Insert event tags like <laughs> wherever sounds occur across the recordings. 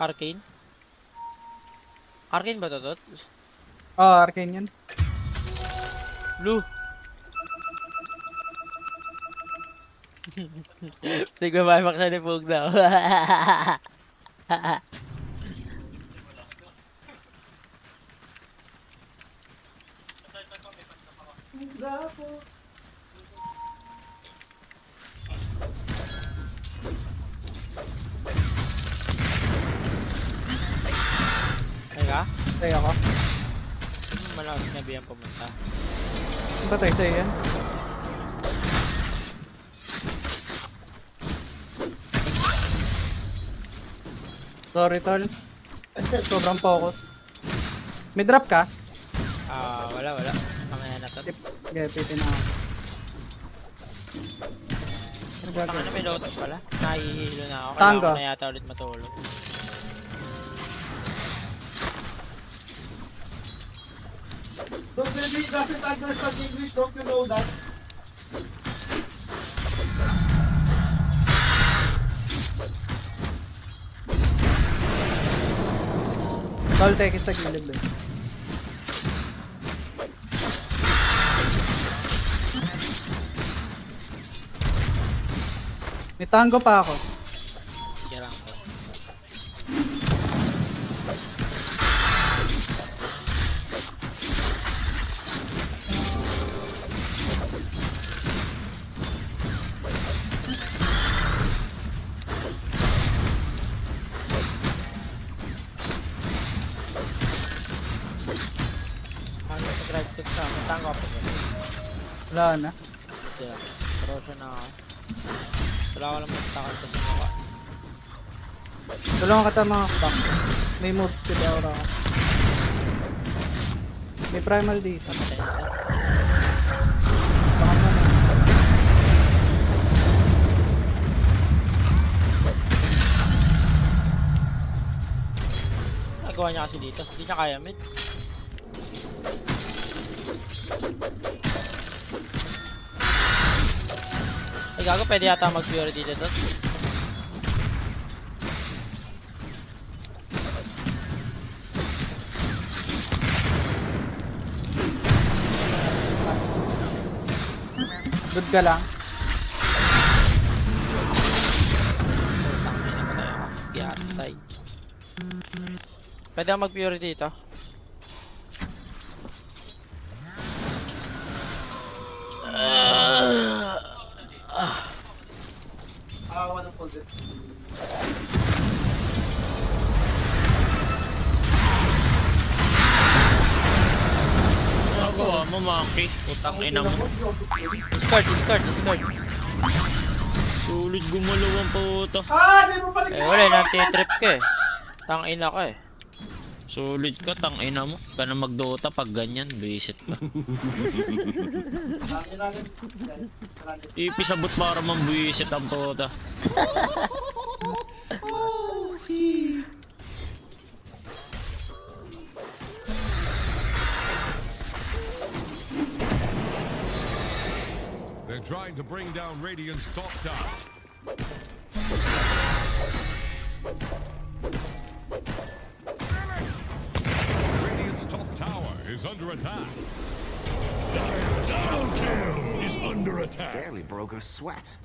Arcane? Arcane ba to, Tot? Oh, arcane yun. Blue. <laughs> Sige, mamak na ni Pug daw. Teka, Tay ako. malakas sinabi yan pumunta. Ano tayo sa'yo yan? Sorry, tol. Sobrang focus. May drop ka? Ah, wala, wala. Mamaya na to. Gapitin na ako. Ano ba na may lotus pala. Nahihilo na ako. Kailangan ko na yata ulit matulog. Don't really doesn't understand English, don't you know that? Tol, take sa gilid eh. May tango pa ako. Sige lang ko. Sa akin? Tango ako ba? Wala na. Lang. Corrosion na ako. Wala ko lang mastakan sa mukha. Tulungan ka tama back. May move speed aura ako. May primal dito. Patay na. Baka mo na. Nagawa niya kasi dito. Hindi niya kaya mid. Ay gago, pwede yata mag-fury dito to. Good ka lang. Pwede ako mag-fury dito. Maki. Putang ina mo. Discard, discard, discard. Sulit gumalaw ang puta. Ah, di mo pala Eh wala, nanti-trip ka eh. Tangina ka eh. Sulit ka, tang ina mo. Ka na magdota pag ganyan, visit ka. Ipisabot para mambuisit ang puta. <laughs> trying to bring down Radiant's top tower. Radiant's top tower is under attack. Double kill is under attack. Barely broke a sweat.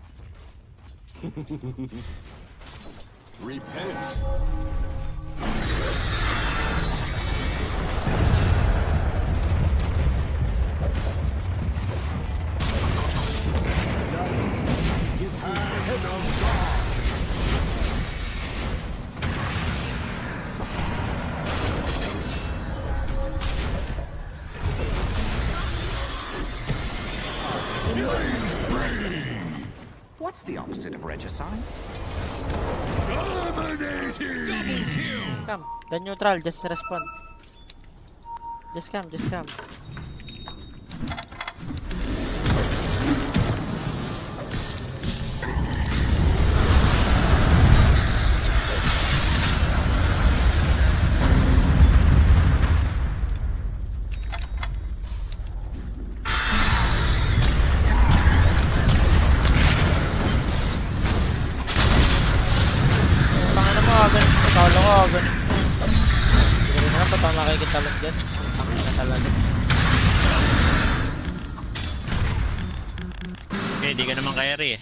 <laughs> Repent. What's the opposite of regicide? Dominating. Come, the neutral, just respond. Just come, just come. Ako nakikitalon dyan? Ang ina talaga. Okay, di ka naman carry eh.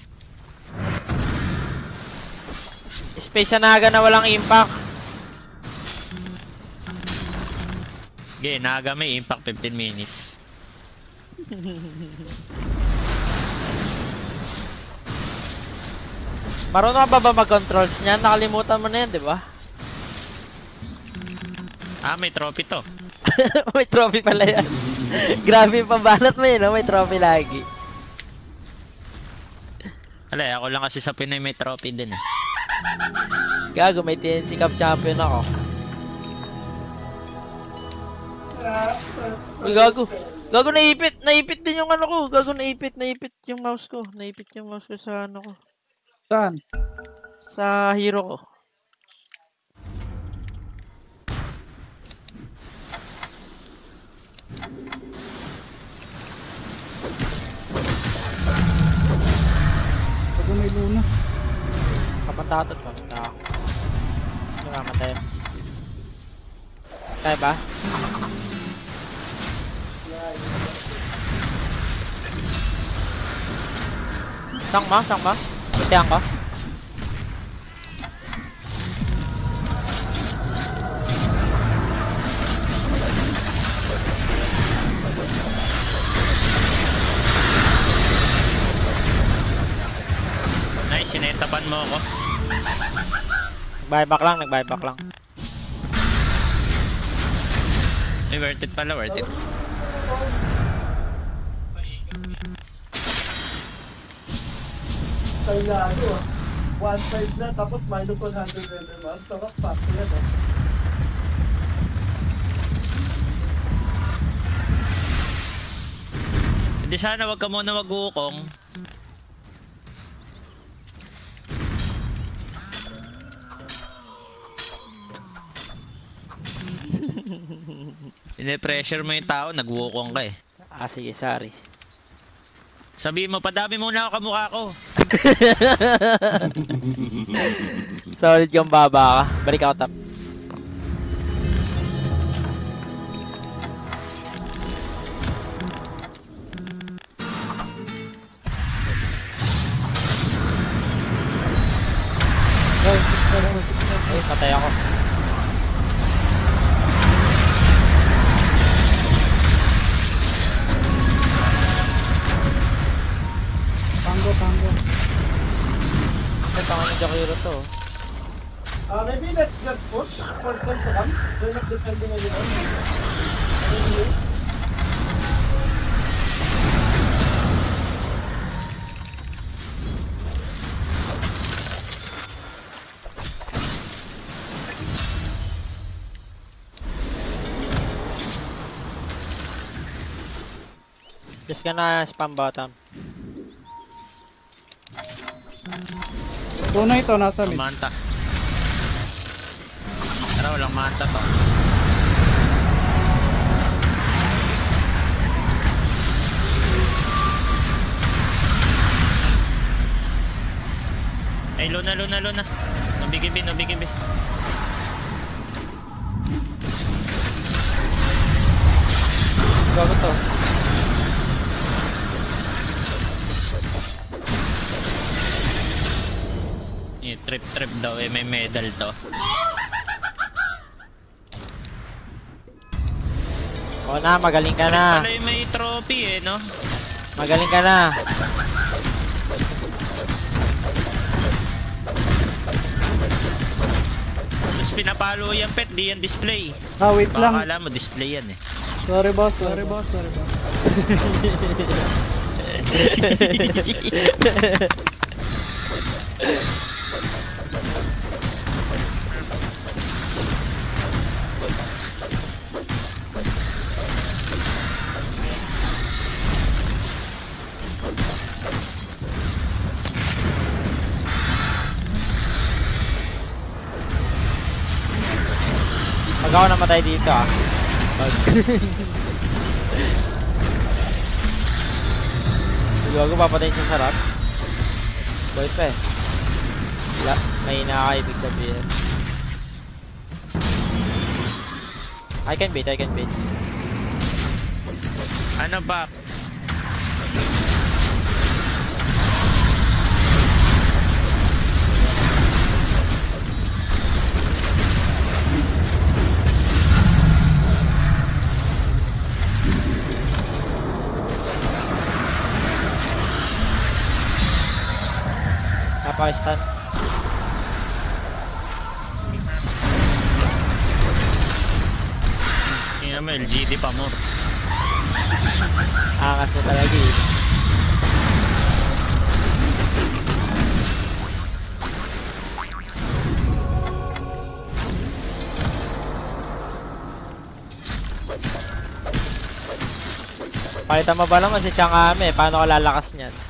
Space na naga na walang impact. Okay, naga may impact 15 minutes. Marunong ba ba mag-controls niyan? Nakalimutan mo na yan, di ba? Ah, may trophy to. <laughs> may trophy pala yan. Grabe yung pambanat mo yun, no? May trophy lagi. Wala, ako lang kasi sa Pinoy may trophy din eh. Gago, may TNC Cup champion ako. Uy, gago. Gago, naipit. Naipit din yung ano ko. Gago, naipit. Naipit yung mouse ko. Naipit yung mouse ko sa ano ko. Saan? Sa hero ko. Pag may luna. Kapantatot ko. Punta ako. Hindi mamatay. Kaya ba? Sang xong Sang ma? Butihan ko? Nice, sinetapan mo ako. Nag-buyback lang, nag-buyback lang. Eh, worth it pala, worth it. Kailangan ah. 1.5 na, tapos minus 100 level 1. Sarap pa. Yan ah. Hindi sana wag ka muna mag-uukong. Pine-pressure mo yung tao, nag-wukong ka eh. Ah, sige, sorry. Sabihin mo, padami muna ako kamukha ko. <laughs> Solid kang baba ka. Balik ako top. Tango, tango. Ay, tanga ni Jakiro to. Uh, maybe let's just push for them to come. They're not defending anyone. Anyway. Just gonna spam bottom. Luna ito, nasa mid. Manta. Tara, walang manta to. Ay, luna, luna, luna. Nubigibi, nubigibi. Gago to. Eh, trip, trip daw eh, may medal to. Oo na, magaling ka na. Pala yung may trophy eh, no? Magaling ka na. Tapos pinapalo yan, pet, di yan display. Ah, wait Baka lang. akala mo display yan eh. Sorry boss, sorry boss, sorry boss. <laughs> Huwag ako namatay dito ah. <laughs> Huwag ako papatayin siya sa rat. Boy pa eh. Wala, may nakakaibig sabihin. I can bait, I can bait. Ano ba? Napaka-stun. Tingnan mo, LGD pa mo. Angas mo talaga eh. Pakita mo ba naman si Chang Ame, paano ka lalakas niyan?